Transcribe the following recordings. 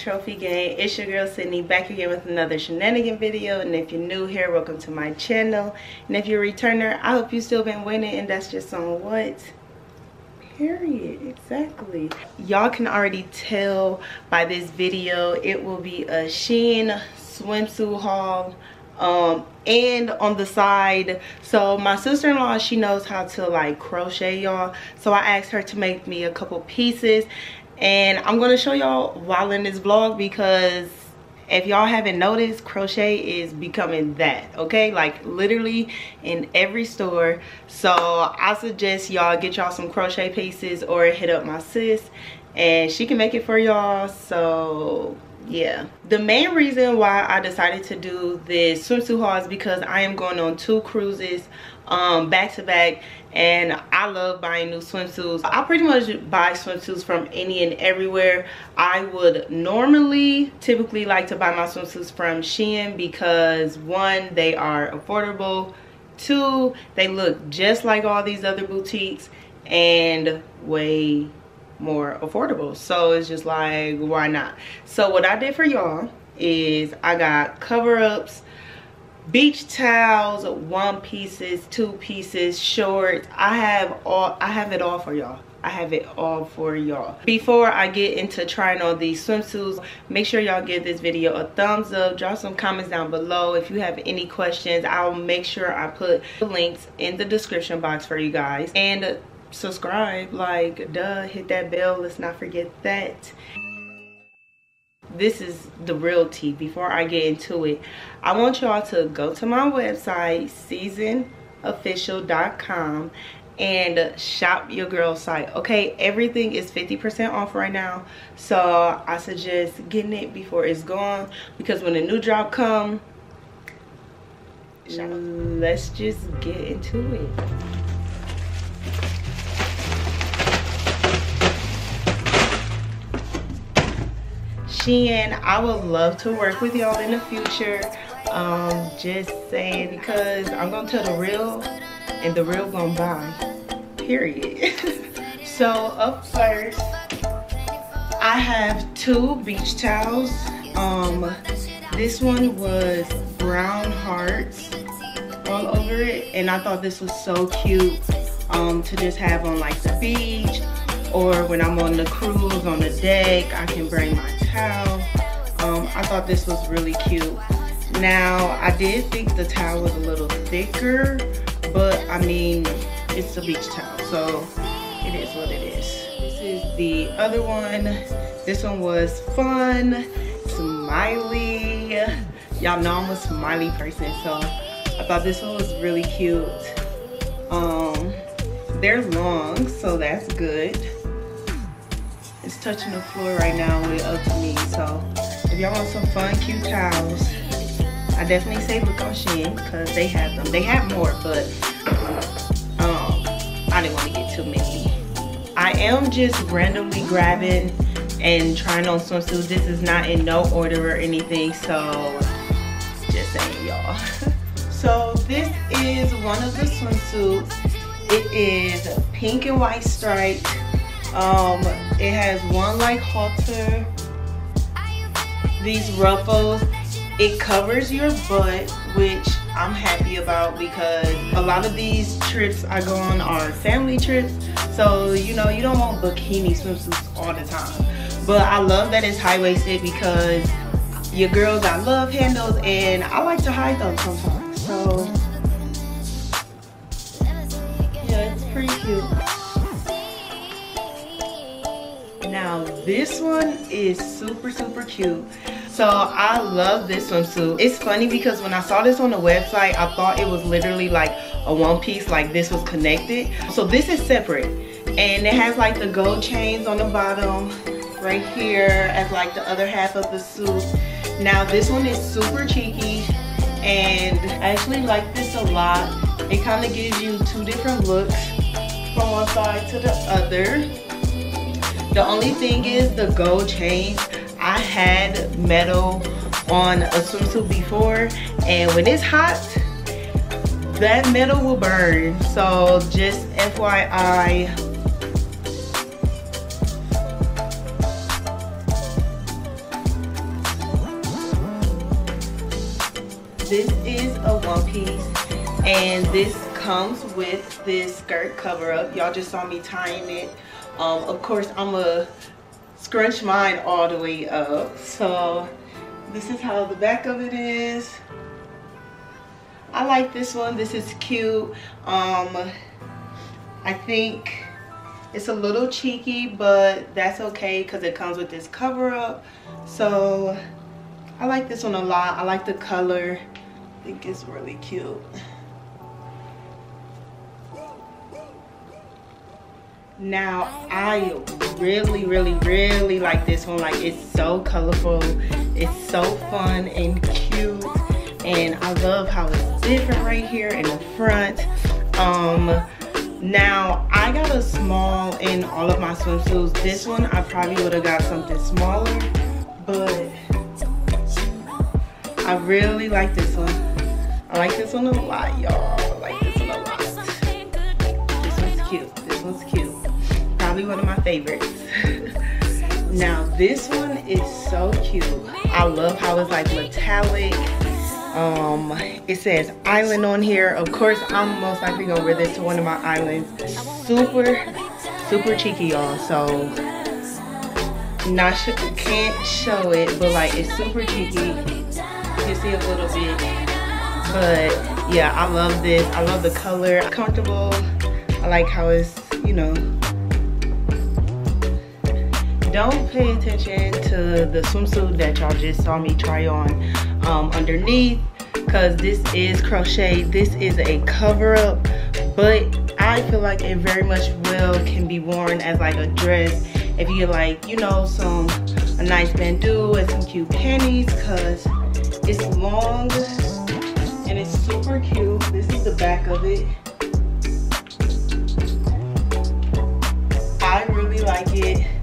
Trophy Gang? It's your girl Sydnee back again with another shenanigan video and if you're new here, welcome to my channel. And if you're a returner, I hope you still been winning and that's just on what? Period. Exactly. Y'all can already tell by this video, it will be a Shein swimsuit haul um and on the side so my sister-in-law she knows how to like crochet y'all so i asked her to make me a couple pieces and i'm to show y'all while in this vlog because if y'all haven't noticed crochet is becoming that okay? Like literally in every store. So i suggest y'all get y'all some crochet pieces or hit up my sis and she can make it for y'all. So yeah. The main reason why i decided to do this swimsuit haul is because i am going on two cruises um back to back and i love buying new swimsuits. I pretty much buy swimsuits from any and everywhere. I would normally typically like to buy my swimsuits from shein because one they are affordable. Two they look just like all these other boutiques and way more affordable. So it's just like why not? So what i did for y'all is i got cover-ups beach towels one pieces two pieces shorts i have all i have it all for y'all I have it all for y'all. Before I get into trying on these swimsuits, make sure y'all give this video a thumbs up. Drop some comments down below. If you have any questions, I'll make sure I put the links in the description box for you guys. And subscribe like duh hit that bell let's not forget that this is the real tea. Before i get into it i want y'all to go to my website syznofficial.com and shop your girl site. Okay everything is 50 percent off right now so i suggest getting it before it's gone because when the new drop come let's just get into it Shein, I would love to work with y'all in the future. Um, just saying because I'm gonna tell the real and the real gonna buy. Period. so up first, I have two beach towels. Um, this one was brown hearts all over it and I thought this was so cute um, to just have on like the beach or when I'm on the cruise on the deck I can bring my towel. Um, I thought this was really cute. Now I did think the towel was a little thicker but I mean it's a beach towel so it is what it is. This is the other one. This one was fun. Smiley. Y'all know I'm a smiley person so I thought this one was really cute. Um they're long so that's good touching the floor right now with up to me. So if y'all want some fun, cute towels, I definitely say look on Shein because they have them. They have more, but um, I didn't want to get too many. I am just randomly grabbing and trying on swimsuits. This is not in no order or anything, so just saying y'all. so this is one of the swimsuits. It is pink and white striped um, it has one like halter, these ruffles. It covers your butt, which I'm happy about because a lot of these trips I go on are family trips. So, you know, you don't want bikini swimsuits all the time. But I love that it's high-waisted because your girl got love handles and I like to hide them sometimes. So, yeah, it's pretty cute. Now this one is super, super cute. So I love this swimsuit. It's funny because when I saw this on the website, I thought it was literally like a one piece, like this was connected. So this is separate. And it has like the gold chains on the bottom right here as like the other half of the suit. Now this one is super cheeky and I actually like this a lot. It kind of gives you two different looks from one side to the other. The only thing is the gold chains. I had metal on a swimsuit before and when it's hot, that metal will burn. So just FYI, this is a one piece and this comes with this skirt cover up y'all just saw me tying it um, of course, I'm a scrunch mine all the way up. So this is how the back of it is. I like this one. This is cute. Um, I think it's a little cheeky, but that's okay because it comes with this cover up. So I like this one a lot. I like the color. I think it's really cute. Now, I really, really, really like this one. Like, it's so colorful. It's so fun and cute. And I love how it's different right here in the front. Um, now, I got a small in all of my swimsuits. This one, I probably would have got something smaller. But I really like this one. I like this one a lot, y'all. One of my favorites. now, this one is so cute. I love how it's like metallic. Um, it says island on here. Of course, I'm most likely gonna wear this to one of my islands. Super, super cheeky, y'all. So, not sh can't show it, but like it's super cheeky can see a little bit. But yeah, I love this. I love the color. Comfortable. I like how it's, you know. Don't pay attention to the swimsuit that y'all just saw me try on um, underneath because this is crochet. This is a cover up, but I feel like it very much well can be worn as like a dress if you like, you know, some a nice bandeau and some cute panties because it's long and it's super cute. This is the back of it. I really like it.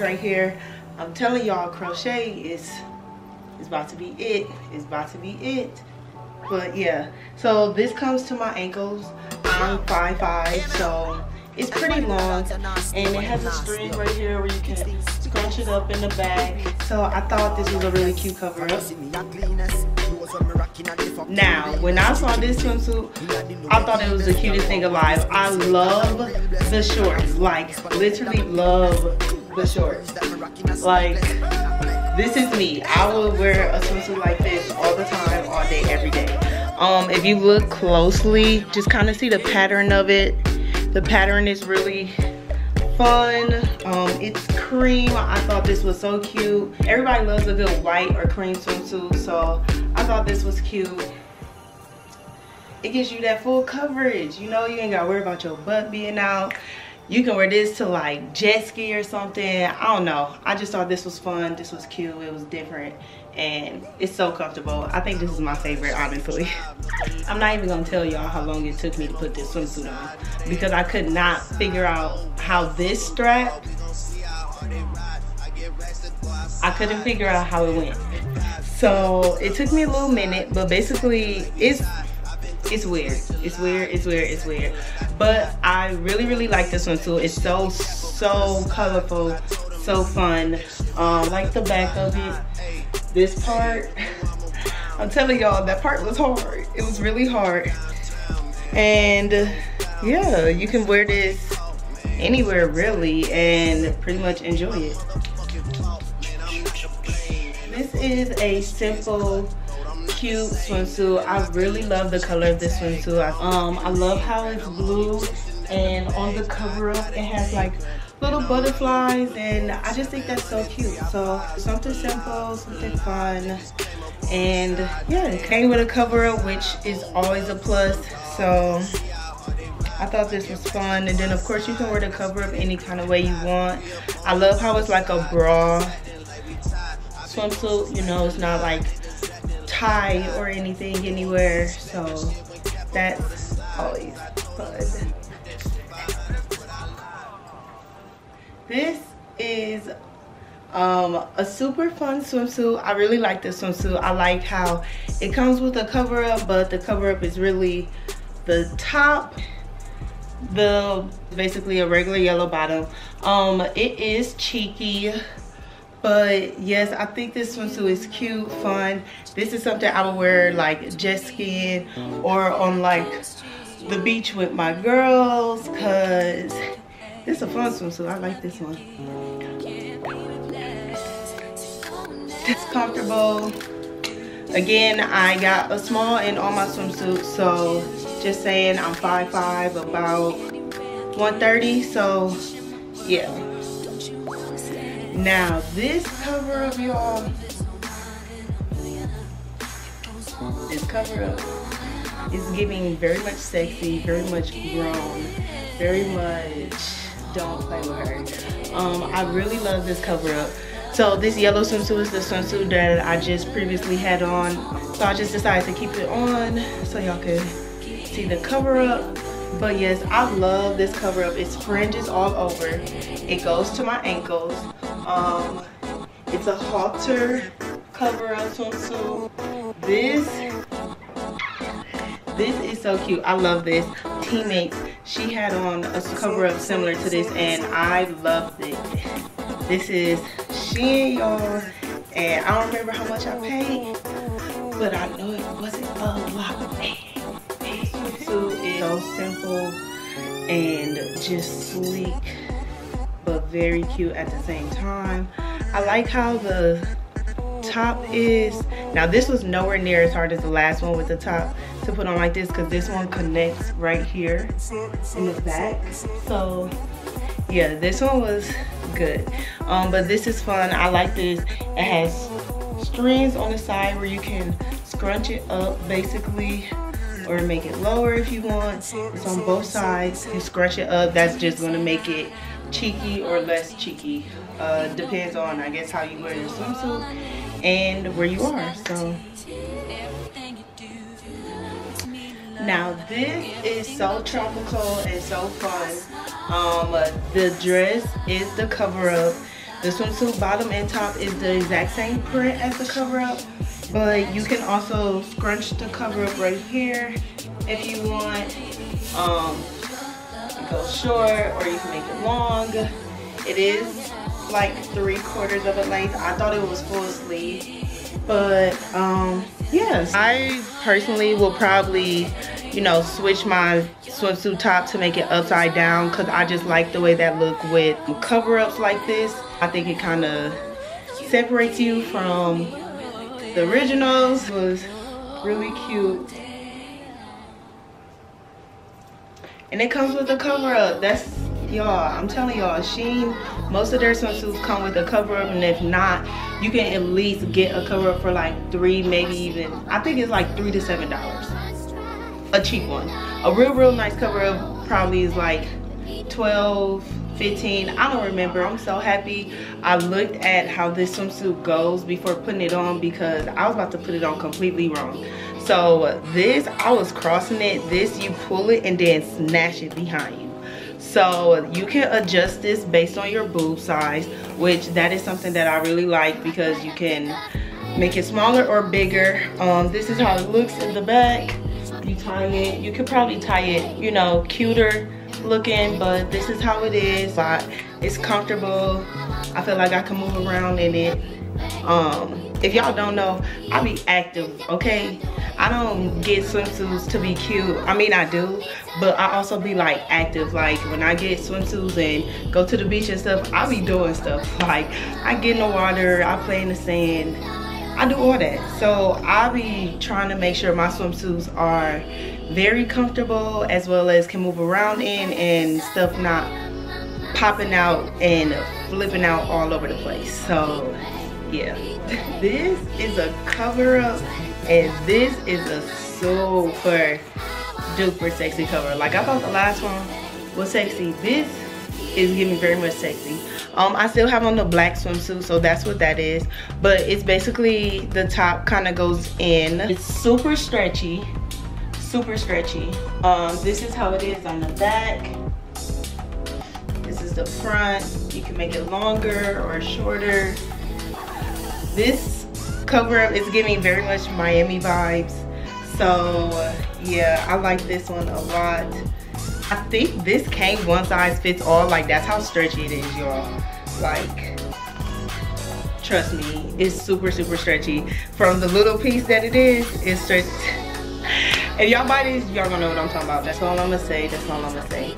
Right here. I'm telling y'all, crochet is is about to be it. It's about to be it. But yeah, so this comes to my ankles. I'm 5'5", so it's pretty long and it has a string right here where you can scrunch it up in the back. So I thought this was a really cute cover up. Now, when I saw this swimsuit, I thought it was the cutest thing alive. I love the shorts, like literally love shorts. Like, this is me. I will wear a swimsuit like this all the time, all day, every day. Um, if you look closely, just kind of see the pattern of it the pattern is really fun. Um, it's cream. I thought this was so cute. Everybody loves a good white or cream swimsuit, so I thought this was cute. It gives you that full coverage. You know, you ain't gotta worry about your butt being out. You can wear this to like jet ski or something. I don't know. I just thought this was fun. This was cute. It was different and it's so comfortable. I think this is my favorite, honestly. I'm not even gonna tell y'all how long it took me to put this swimsuit on because I could not figure out how this strap, I couldn't figure out how it went. So it took me a little minute, but basically it's it's weird. It's weird, it's weird, it's weird. But I really, really like this one too. It's so, so colorful, so fun. Um, like the back of it this part, I'm telling y'all, that part was hard. It was really hard. And yeah, you can wear this anywhere really and pretty much enjoy it. This is a simple, cute swimsuit. I really love the color of this swimsuit. Um, I love how it's blue and on the cover up it has like little butterflies and I just think that's so cute. So something simple, something fun. And yeah, it came with a cover up which is always a plus. So I thought this was fun. And then of course you can wear the cover up any kind of way you want. I love how it's like a bra swimsuit. You know, it's not like tie or anything anywhere. So that's always fun. This is um, a super fun swimsuit. I really like this swimsuit. I like how it comes with a cover up, but the cover up is really the top, the basically a regular yellow bottom. Um, it is cheeky. But yes i think this swimsuit is cute fun. This is something i would wear like jet skiing or on like the beach with my girls because it's a fun swimsuit. I like this one. It's comfortable. Again i got a small in all my swimsuits so just saying i'm 5'5 about 130 so yeah now this cover up y'all this cover up is giving very much sexy very much grown very much don't play with her. Um i really love this cover up. So this yellow swimsuit is the swimsuit that i just previously had on. So i just decided to keep it on so y'all could see the cover up. But yes i love this cover up. It's fringes all over. It goes to my ankles um it's a halter cover up swimsuit this this is so cute. I love this. Teammates she had on a cover up similar to this and i loved it. This is Shein y'all and i don't remember how much i paid but i know it wasn't a lot. So simple and just sleek but very cute at the same time i like how the top is now this was nowhere near as hard as the last one with the top to put on like this because this one connects right here in the back so yeah this one was good um but this is fun i like this it has strings on the side where you can scrunch it up basically or make it lower if you want. It's on both sides. You scrunch it up. That's just going to make it cheeky or less cheeky. Uh, depends on, I guess, how you wear your swimsuit and where you are. So now this is so tropical and so fun. Um, the dress is the cover up. The swimsuit bottom and top is the exact same print as the cover up but you can also scrunch the cover up right here if you want um it goes short or you can make it long. It is like three quarters of a length. I thought it was full sleeve but um yes. I personally will probably you know switch my swimsuit top to make it upside down because i just like the way that look with cover-ups like this. I think it kind of separates you from the originals. Was really cute. And it comes with a cover up. That's y'all, I'm telling y'all, Shein, most of their swimsuits come with a cover up and if not, you can at least get a cover up for like three, maybe even, I think it's like three to seven dollars. A cheap one. A real, real nice cover up probably is like 12, 15 i don't remember i'm so happy i looked at how this swimsuit goes before putting it on because i was about to put it on completely wrong so this i was crossing it. This you pull it and then snatch it behind you. So you can adjust this based on your boob size which that is something that i really like because you can make it smaller or bigger. Um this is how it looks in the back. You tie it. You could probably tie it you know cuter looking but this is how it is. It's comfortable. I feel like i can move around in it um if y'all don't know i be active okay? I don't get swimsuits to be cute. I mean i do but i also be like active. Like when i get swimsuits and go to the beach and stuff i be doing stuff. Like i get in the water i play in the sand. I do all that. So I'll be trying to make sure my swimsuits are very comfortable as well as can move around in and stuff not popping out and flipping out all over the place. So yeah, this is a cover up and this is a super duper sexy cover. Like I thought the last one was sexy. This is giving very much sexy. Um i still have on the black swimsuit so that's what that is. But it's basically the top kind of goes in. It's super stretchy. Super stretchy. Um this is how it is on the back. This is the front. You can make it longer or shorter this cover up is giving very much miami vibes. So yeah i like this one a lot. I think this came one size fits all. Like that's how stretchy it is, y'all. Like trust me it's super super stretchy. From the little piece that it is it's stretched. If y'all buy these y'all gonna know what i'm talking about. That's all i'm gonna say that's all i'm gonna say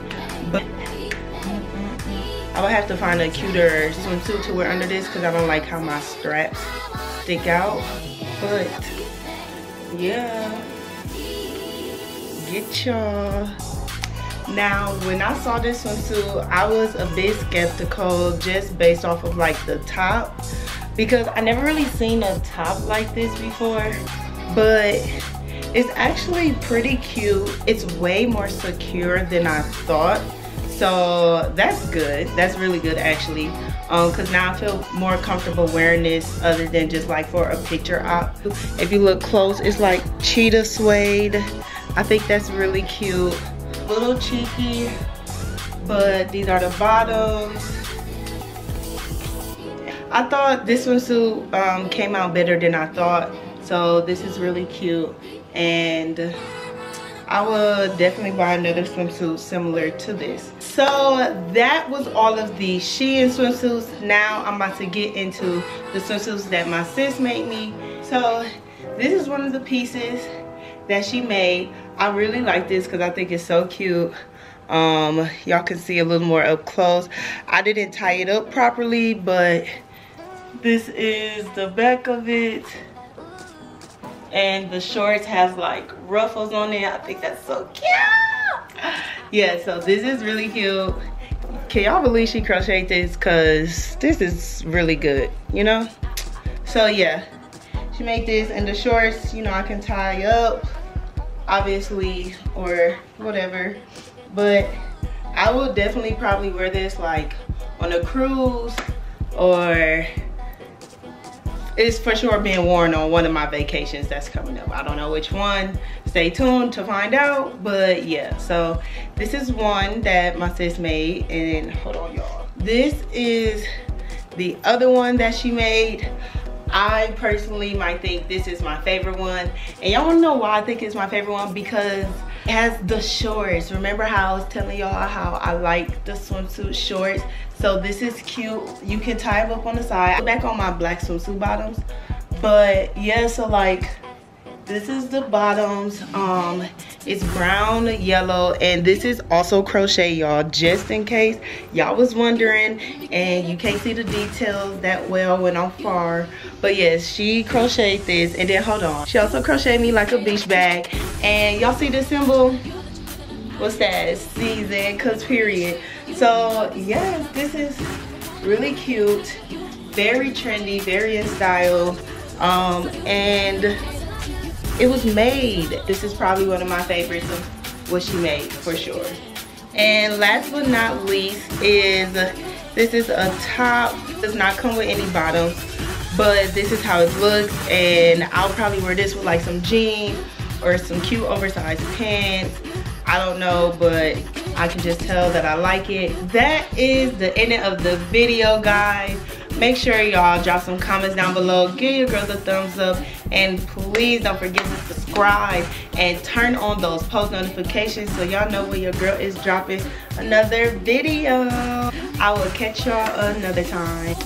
i would have to find a cuter swimsuit to wear under this because i don't like how my straps stick out but yeah get y'all now, when I saw this swimsuit, I was a bit skeptical just based off of like the top because I never really seen a top like this before, but it's actually pretty cute. It's way more secure than I thought. So that's good. That's really good actually. Um, cause now I feel more comfortable wearing this other than just like for a picture op. If you look close, it's like cheetah suede. I think that's really cute little cheeky, but these are the bottoms. I thought this swimsuit um, came out better than I thought. So this is really cute. And I will definitely buy another swimsuit similar to this. So that was all of the Shein swimsuits. Now I'm about to get into the swimsuits that my sis made me. So this is one of the pieces that she made. I really like this because I think it's so cute. Um, Y'all can see a little more up close. I didn't tie it up properly, but this is the back of it. And the shorts has like ruffles on it. I think that's so cute. Yeah, so this is really cute. Can y'all believe she crocheted this? Cause this is really good, you know? So yeah, she made this and the shorts, you know, I can tie up obviously or whatever but I will definitely probably wear this like on a cruise or it's for sure being worn on one of my vacations that's coming up. I don't know which one. Stay tuned to find out. But yeah, so this is one that my sis made. And hold on, y'all. This is the other one that she made. I personally might think this is my favorite one. And y'all wanna know why I think it's my favorite one? Because it has the shorts. Remember how I was telling y'all how I like the swimsuit shorts? So this is cute. You can tie them up on the side. Back on my black swimsuit bottoms. But yeah, so like this is the bottoms. Um it's brown yellow and this is also crochet y'all just in case y'all was wondering. And you can't see the details that well when i'm far. But yes she crocheted this. And then hold on. She also crocheted me like a beach bag. And y'all see the symbol? What's that? SYZN cause period. So yes this is really cute. Very trendy very in style. Um and it was made. This is probably one of my favorites of what she made for sure. And last but not least is this is a top. Does not come with any bottoms, but this is how it looks. And I'll probably wear this with like some jeans or some cute oversized pants. I don't know, but I can just tell that I like it. That is the end of the video, guys. Make sure y'all drop some comments down below. Give your girls a thumbs up. And please don't forget to subscribe and turn on those post notifications so y'all know when your girl is dropping another video. I will catch y'all another time.